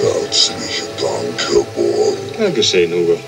Herzlichen Dank, Herr Born. Ja, geschehen, Hugo.